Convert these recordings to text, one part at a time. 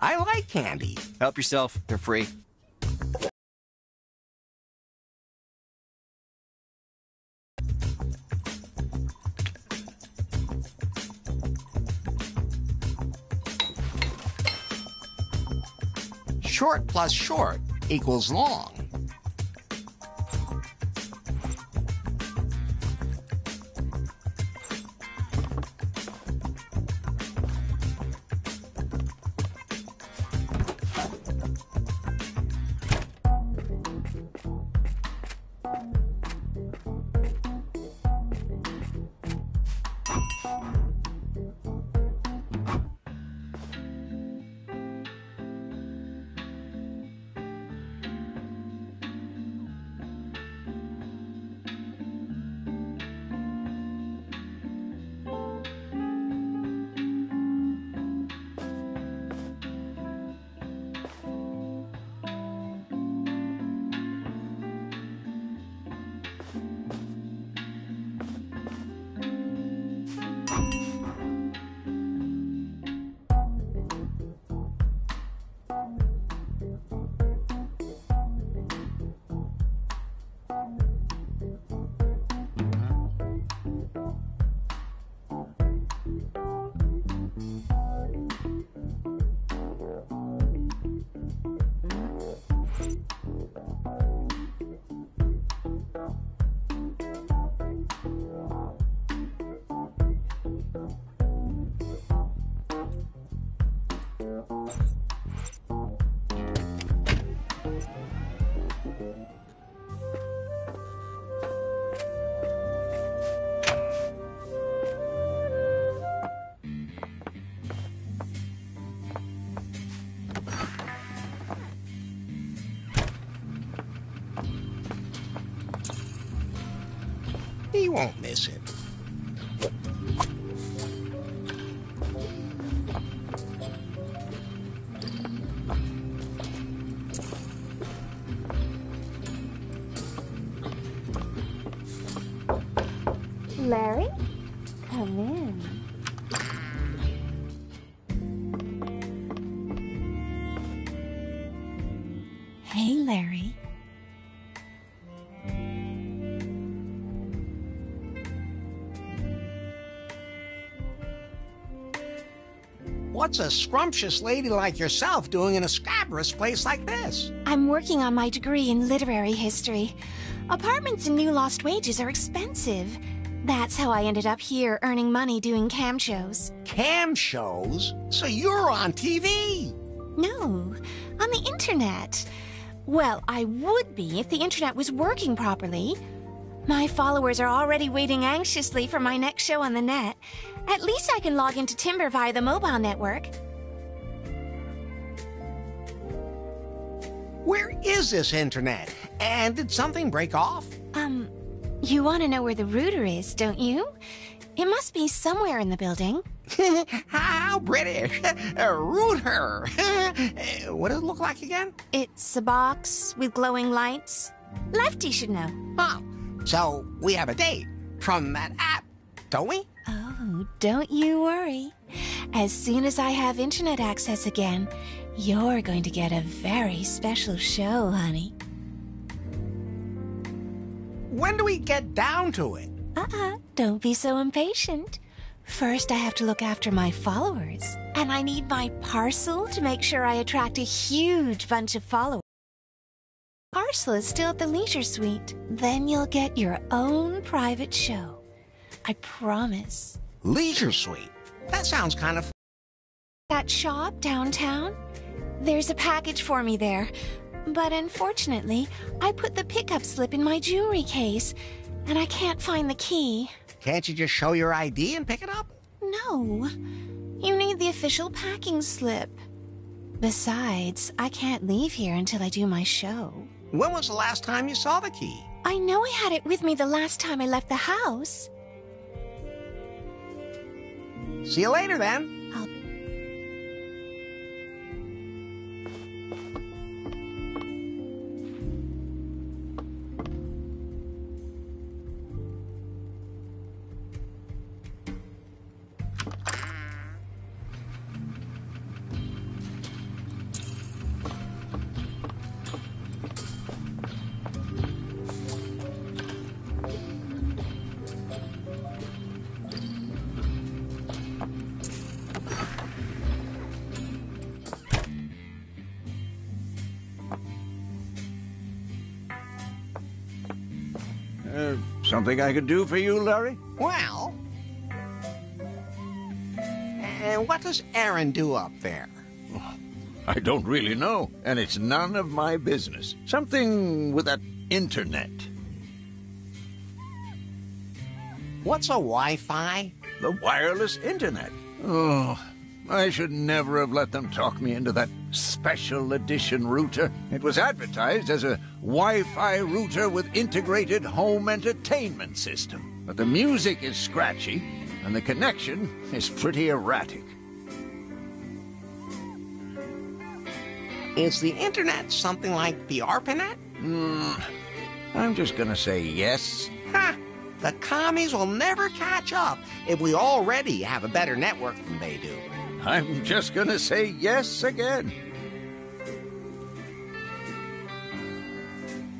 I like candy. Help yourself. They're free. Short plus short equals long. He won't miss it. What's a scrumptious lady like yourself doing in a scabrous place like this? I'm working on my degree in literary history. Apartments in New Lost Wages are expensive. That's how I ended up here earning money doing cam shows. Cam shows? So you're on TV? No, on the internet. Well, I would be if the internet was working properly. My followers are already waiting anxiously for my next show on the net. At least I can log into Timber via the mobile network. Where is this internet? And did something break off? Um, you want to know where the router is, don't you? It must be somewhere in the building. How British! A router! what does it look like again? It's a box with glowing lights. Lefty should know. Oh, so we have a date from that app, don't we? Oh, don't you worry. As soon as I have internet access again, you're going to get a very special show, honey. When do we get down to it? Uh-uh, don't be so impatient. First, I have to look after my followers, and I need my parcel to make sure I attract a huge bunch of followers. Parcel is still at the leisure suite. Then you'll get your own private show. I promise. Leisure Suite. That sounds kind of. That shop downtown? There's a package for me there. But unfortunately, I put the pickup slip in my jewelry case, and I can't find the key. Can't you just show your ID and pick it up? No. You need the official packing slip. Besides, I can't leave here until I do my show. When was the last time you saw the key? I know I had it with me the last time I left the house. See you later then. Uh, something I could do for you, Larry? Well. And what does Aaron do up there? I don't really know, and it's none of my business. Something with that internet. What's a Wi Fi? The wireless internet. Oh, I should never have let them talk me into that special edition router. It was advertised as a Wi Fi router with integrated home entertainment system. But the music is scratchy, and the connection is pretty erratic. Is the internet something like the ARPANET? Hmm. I'm just gonna say yes. Ha! The commies will never catch up if we already have a better network than they do. I'm just gonna say yes again.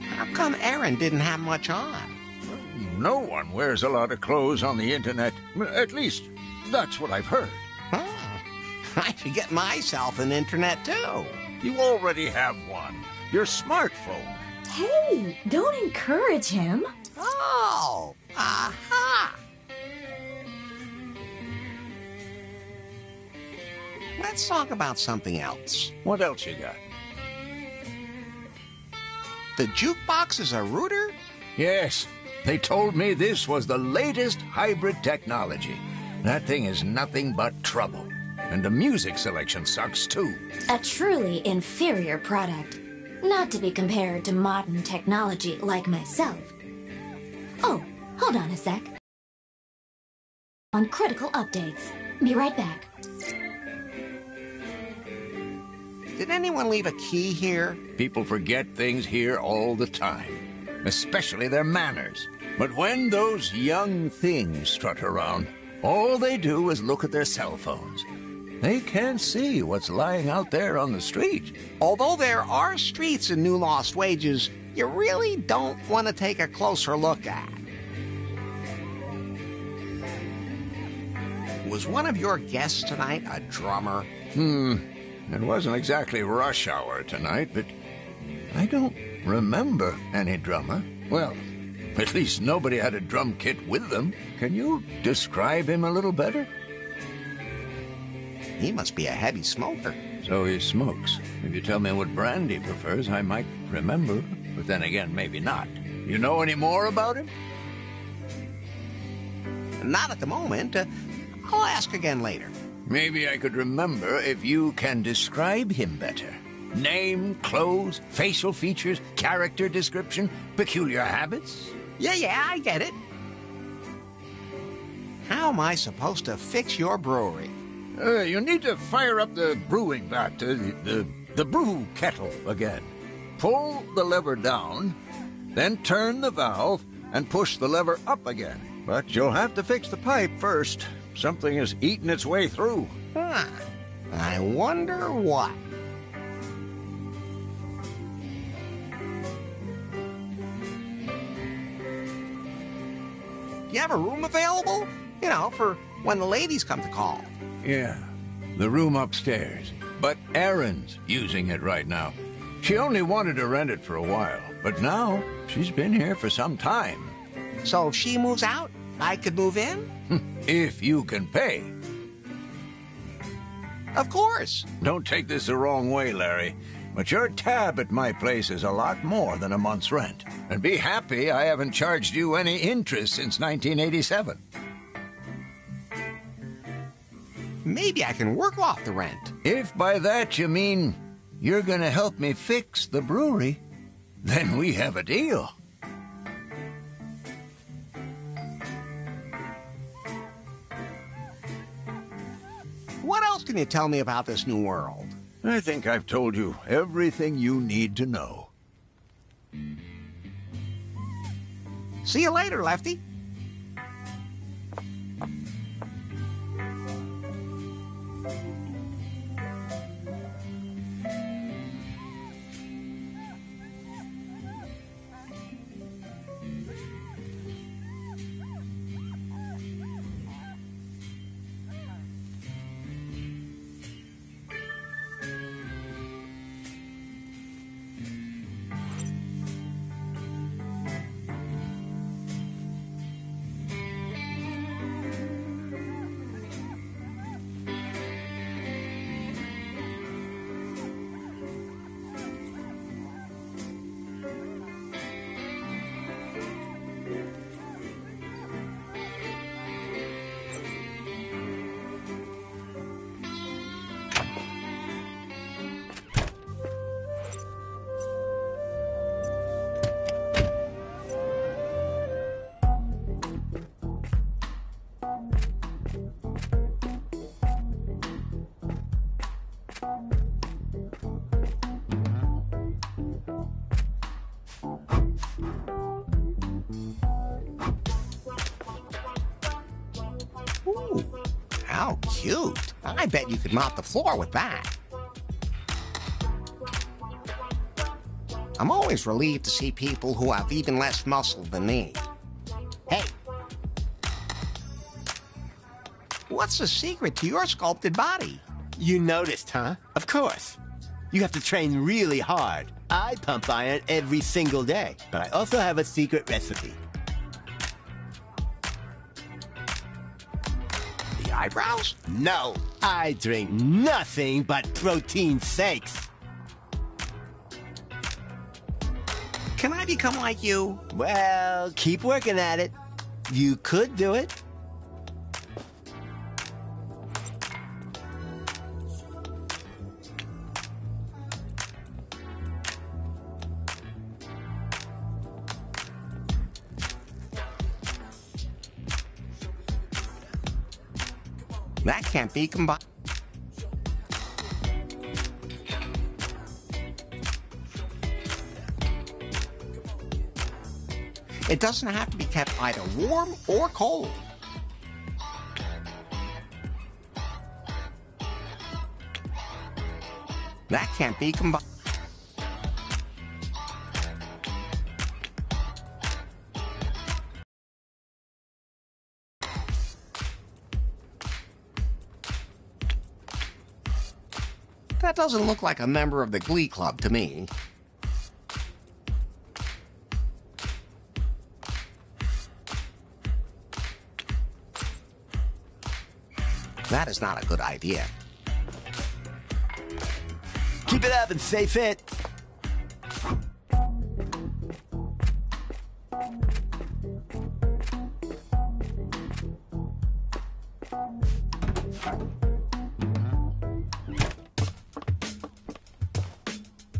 How come Aaron didn't have much on? No one wears a lot of clothes on the internet. At least, that's what I've heard. Huh. Hmm. I should get myself an internet too. You already have one. Your smartphone. Hey, don't encourage him. Oh, aha! Let's talk about something else. What else you got? The jukebox is a router? Yes, they told me this was the latest hybrid technology. That thing is nothing but trouble. And the music selection sucks too. A truly inferior product. Not to be compared to modern technology like myself. Oh, hold on a sec. On critical updates. Be right back. Did anyone leave a key here? People forget things here all the time, especially their manners. But when those young things strut around, all they do is look at their cell phones. They can't see what's lying out there on the street. Although there are streets in New Lost Wages, you really don't want to take a closer look at. Was one of your guests tonight a drummer? Hmm. It wasn't exactly rush hour tonight, but I don't remember any drummer. Well, at least nobody had a drum kit with them. Can you describe him a little better? He must be a heavy smoker. So he smokes. If you tell me what brand he prefers, I might remember. But then again, maybe not. You know any more about him? Not at the moment. Uh, I'll ask again later. Maybe I could remember if you can describe him better. Name, clothes, facial features, character description, peculiar habits? Yeah, yeah, I get it. How am I supposed to fix your brewery? Uh, you need to fire up the brewing vat, uh, the, the, the brew kettle again. Pull the lever down, then turn the valve and push the lever up again. But you'll have to fix the pipe first. Something is eating its way through. Huh. I wonder what. You have a room available? You know, for when the ladies come to call. Yeah, the room upstairs. But Erin's using it right now. She only wanted to rent it for a while, but now she's been here for some time. So if she moves out, I could move in? if you can pay. Of course. Don't take this the wrong way, Larry, but your tab at my place is a lot more than a month's rent. And be happy I haven't charged you any interest since 1987. Maybe I can work off the rent. If by that you mean you're going to help me fix the brewery, then we have a deal. What else can you tell me about this new world? I think I've told you everything you need to know. See you later, Lefty. Cute. I bet you could mop the floor with that. I'm always relieved to see people who have even less muscle than me. Hey. What's the secret to your sculpted body? You noticed, huh? Of course. You have to train really hard. I pump iron every single day, but I also have a secret recipe. Eyebrows? No, I drink nothing but protein shakes. Can I become like you? Well, keep working at it. You could do it. Can't be combined. It doesn't have to be kept either warm or cold. That can't be combined. Doesn't look like a member of the Glee Club to me. That is not a good idea. Keep it up and stay fit.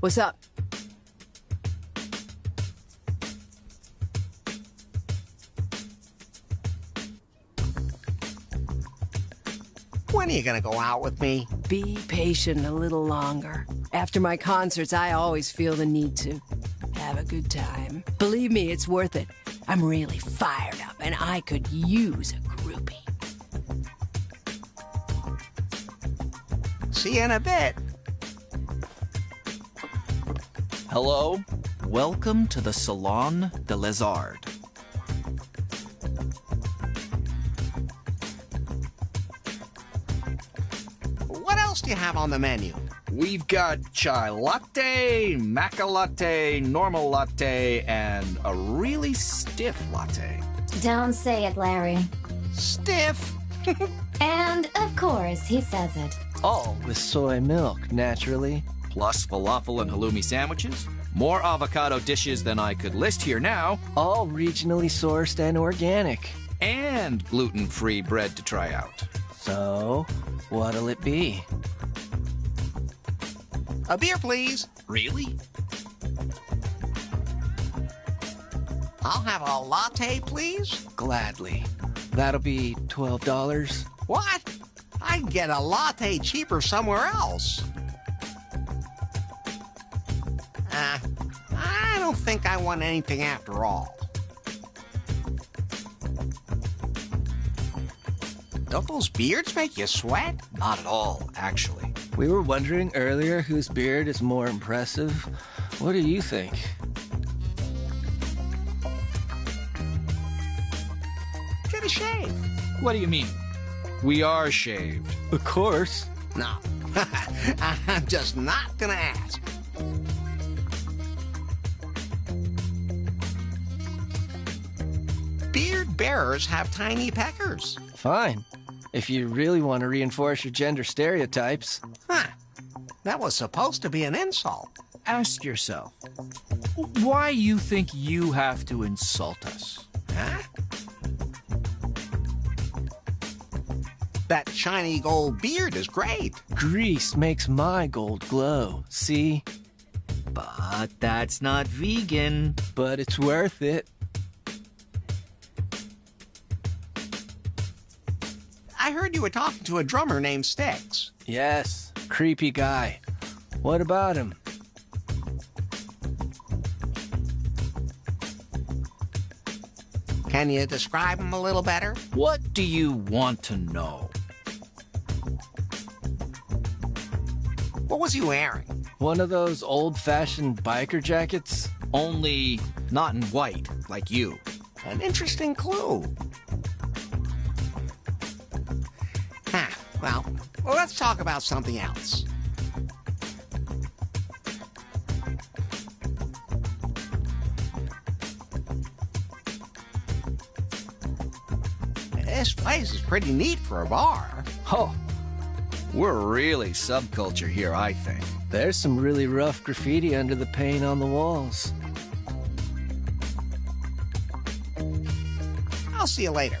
What's up? When are you gonna go out with me? Be patient a little longer. After my concerts, I always feel the need to have a good time. Believe me, it's worth it. I'm really fired up, and I could use a groupie. See you in a bit. Hello, welcome to the Salon de Lézard. What else do you have on the menu? We've got chai latte, maca latte, normal latte, and a really stiff latte. Don't say it, Larry. Stiff. And of course, he says it. All with soy milk, naturally. Plus falafel and halloumi sandwiches, more avocado dishes than I could list here now, All regionally sourced and organic. and gluten free bread to try out. So, what'll it be? A beer, please. Really? I'll have a latte, please. Gladly. That'll be $12. What? I'd get a latte cheaper somewhere else. Uh, I don't think I want anything after all. Don't those beards make you sweat? Not at all, actually. We were wondering earlier whose beard is more impressive. What do you think? Get a shave. What do you mean? We are shaved. Of course. No, I'm just not gonna ask. Bearers have tiny peckers. Fine. If you really want to reinforce your gender stereotypes. Huh. That was supposed to be an insult. Ask yourself, why you think you have to insult us? Huh? That shiny gold beard is great. Grease makes my gold glow. See? But that's not vegan. But it's worth it. heard you were talking to a drummer named Stacks. Yes, creepy guy. What about him? Can you describe him a little better? What do you want to know? What was he wearing? One of those old fashioned biker jackets, only not in white, like you. An interesting clue. Well, well, let's talk about something else. This place is pretty neat for a bar. Oh, we're really subculture here, I think. There's some really rough graffiti under the paint on the walls. I'll see you later.